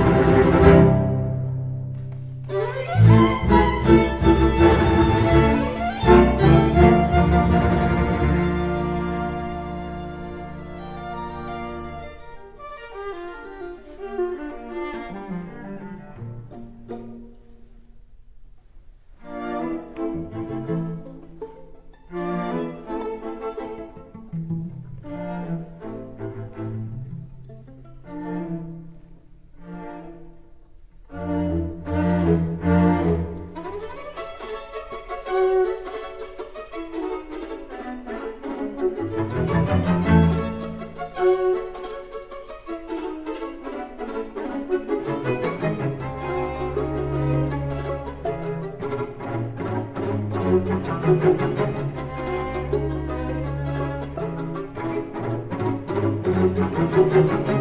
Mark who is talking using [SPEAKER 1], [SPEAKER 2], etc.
[SPEAKER 1] Thank you. Música